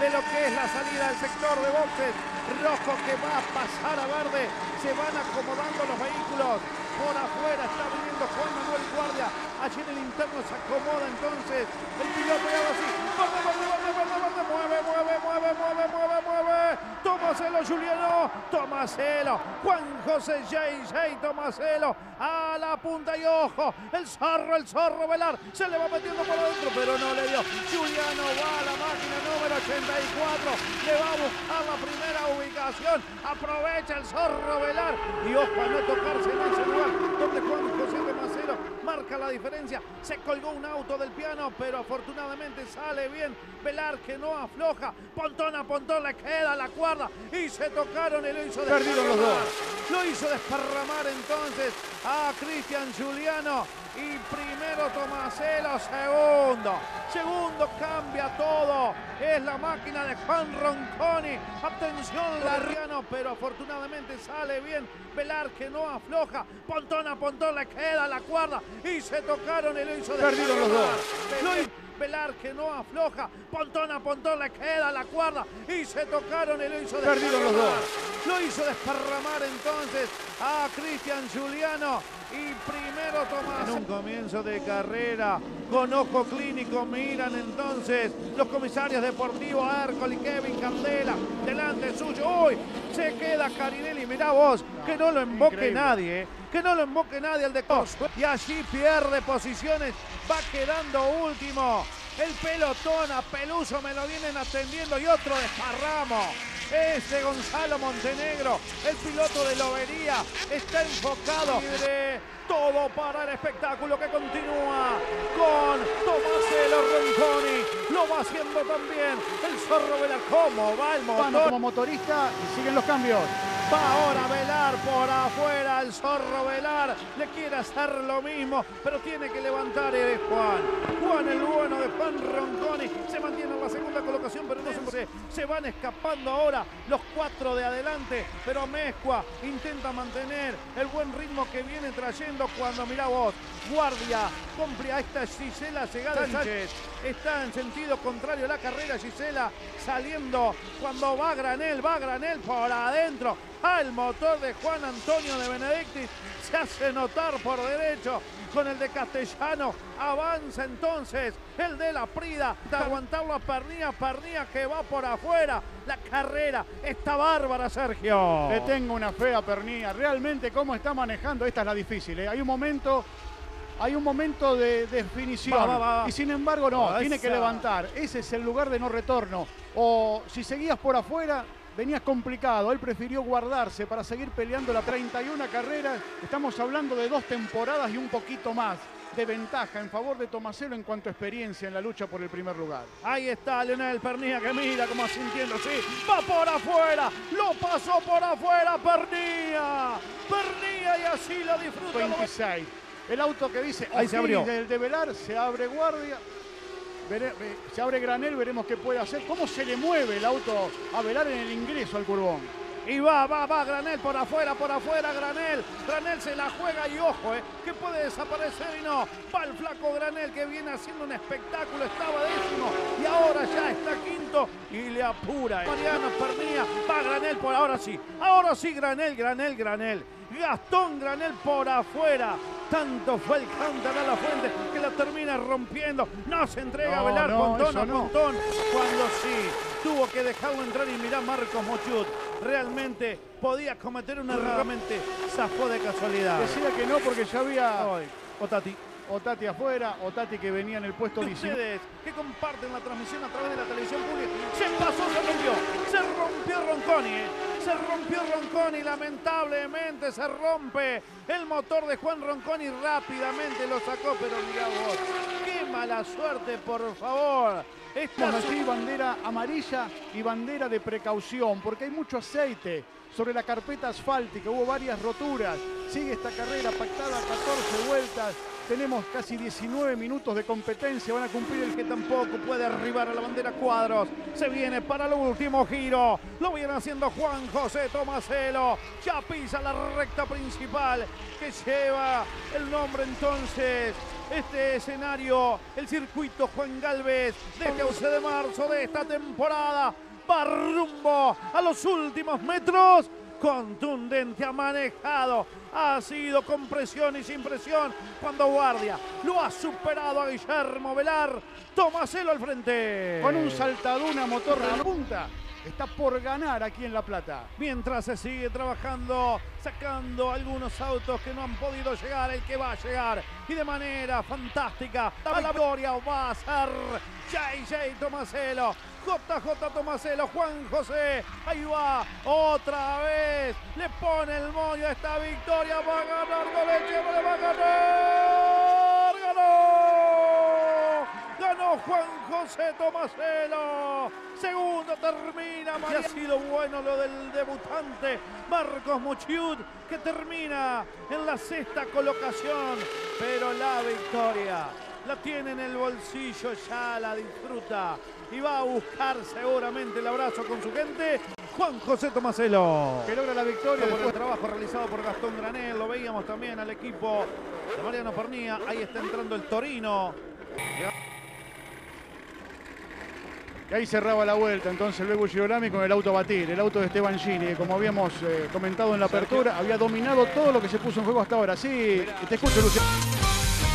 de lo que es la salida del sector de boxes. Rojo que va a pasar a verde. Se van acomodando los vehículos. Por afuera está viniendo Juan Manuel Guardia. Allí en el interno se acomoda entonces el piloto y ahora Tomaselo, Juliano. Tomaselo. Juan José J. J. Tomaselo. A la punta y ojo. El zorro, el zorro Velar. Se le va metiendo por adentro, pero no le dio. Juliano va a la máquina número 84. Le va a buscar la primera ubicación. Aprovecha el zorro Velar. Y ojo no tocarse en ese lugar donde Juan José marca la diferencia. Se colgó un auto del piano, pero afortunadamente sale bien. Velar que no afloja. Pontón a Pontón le queda la cuerda y se tocaron y lo hizo Perdieron los dos. Lo hizo desparramar entonces a Cristian Juliano. Y primero Tomaselo, segundo. Segundo cambia todo. Es la máquina de Juan Ronconi. Atención, Larriano, pero afortunadamente sale bien. Velar que no afloja. Pontón a Pontón le queda la cuerda. Y se tocaron lo hizo Perdieron los dos. Lo Velar que no afloja. Pontón a Pontón le queda la cuerda. Y se tocaron y lo hizo Perdieron los dos. Lo hizo desparramar entonces a Cristian Juliano. Y primero Tomás. En un comienzo de carrera, con ojo clínico, miran entonces los comisarios deportivos Hércol y Kevin Candela. Delante suyo. Uy, se queda Carinelli. Mirá vos, que no lo emboque Increíble. nadie. eh. Que no lo emboque nadie al de Cos. Y allí pierde posiciones. Va quedando último. El pelotón a Peluso me lo vienen atendiendo y otro desparramo. Ese Gonzalo Montenegro, el piloto de Lobería, está enfocado. Libre, todo para el espectáculo que continúa con Tomaselo Ronconi. Lo va haciendo también el Zorro Velar. ¿Cómo va el motor? como motorista y siguen los cambios. Va ahora Velar por afuera, el zorro Velar le quiere hacer lo mismo, pero tiene que levantar el Juan. Juan el bueno de Juan Ronconi se mantiene en la segunda colocación, pero no por qué. Se van escapando ahora los cuatro de adelante, pero Mezcua intenta mantener el buen ritmo que viene trayendo cuando, mira vos, guardia, compre a esta Gisela Segada Sánchez. Está en sentido contrario a la carrera Gisela saliendo cuando va Granel, va Granel por adentro al motor de Juan Antonio de Benedictis. Se hace notar por derecho con el de Castellano. Avanza entonces el de la Prida. De aguantarlo a Pernía, Pernía que va por afuera. La carrera está bárbara, Sergio. Le tengo una fea pernilla. Realmente cómo está manejando, esta es la difícil. ¿eh? Hay un momento, hay un momento de definición. Va, va, va, va. Y sin embargo no, Ah, tiene que levantar. Ese es el lugar de no retorno. O si seguías por afuera, venías complicado. Él prefirió guardarse para seguir peleando la 31 carreras. Estamos hablando de dos temporadas y un poquito más de ventaja en favor de Tomaselo en cuanto a experiencia en la lucha por el primer lugar. Ahí está Leonel Pernilla que mira como sintiendo, sí, va por afuera, lo pasó por afuera Pernilla, Pernilla y así lo disfruta. lo- 26. El auto que dice Ahí se abrió. del de Velar, se abre guardia. Se abre granel, veremos qué puede hacer. ¿Cómo se le mueve el auto a Velar en el ingreso al curbón? Y va, va, va, Granel por afuera, por afuera, Granel. Granel se la juega y ojo, eh, que puede desaparecer y no. Va el flaco Granel que viene haciendo un espectáculo, estaba décimo y ahora ya está quinto y le apura. eh. Mariano Pernilla, va Granel por ahora sí. Ahora sí, Granel, Granel, Granel. Gastón Granel por afuera. Tanto fue el counter a la fuente que la termina rompiendo. No se entrega a Velar no, Pontón eso a no. Pontón cuando sí tuvo que dejarlo entrar y mirá Marcos Mochut. Realmente podía cometer un error, realmente zafó de casualidad. Decía que no porque ya había Ay, Otati. Otati afuera, Otati que venía en el puesto Y 19. ustedes que comparten la transmisión a través de la televisión pública, se pasó, se rompió, se rompió Ronconi, ¿eh? Se rompió Ronconi, lamentablemente se rompe el motor de Juan Ronconi, rápidamente lo sacó, pero mirá vos, mala suerte, por favor. Esta Tenemos allí bandera amarilla y bandera de precaución, porque hay mucho aceite sobre la carpeta asfáltica, hubo varias roturas. Sigue esta carrera pactada, 14 vueltas. Tenemos casi 19 minutos de competencia, van a cumplir el que tampoco puede arribar a la bandera cuadros. Se viene para el último giro. Lo viene haciendo Juan José Tomaselo. Ya pisa la recta principal que lleva el nombre entonces este escenario, el circuito Juan Galvez desde este 11 de marzo de esta temporada. Va rumbo a los últimos metros contundente, ha manejado, ha sido con presión y sin presión cuando Guardia lo ha superado a Guillermo Velar. Tomaselo al frente. Con un saltaduna motor de punta está por ganar aquí en La Plata. Mientras se sigue trabajando, sacando algunos autos que no han podido llegar, el que va a llegar. Y de manera fantástica, la victoria va a ser JJ Tomaselo. JJ Tomaselo, Juan José, ahí va, otra vez, le pone el moño a esta victoria, va a ganar Goleche, va a ganar, Juan José Tomaselo, segundo termina, y ha sido bueno lo del debutante Marcos Muchiud, que termina en la sexta colocación, pero la victoria la tiene en el bolsillo, ya la disfruta y va a buscar seguramente el abrazo con su gente. Juan José Tomaselo. Que logra la victoria por el trabajo realizado por Gastón Granel. Lo veíamos también al equipo de Mariano Pernía. Ahí está entrando el Torino. Y ahí cerraba la vuelta entonces luego Girolami con el auto batir, el auto de Esteban Gini, como habíamos eh, comentado en la apertura, había dominado todo lo que se puso en juego hasta ahora. Sí, te escucho, Luciano.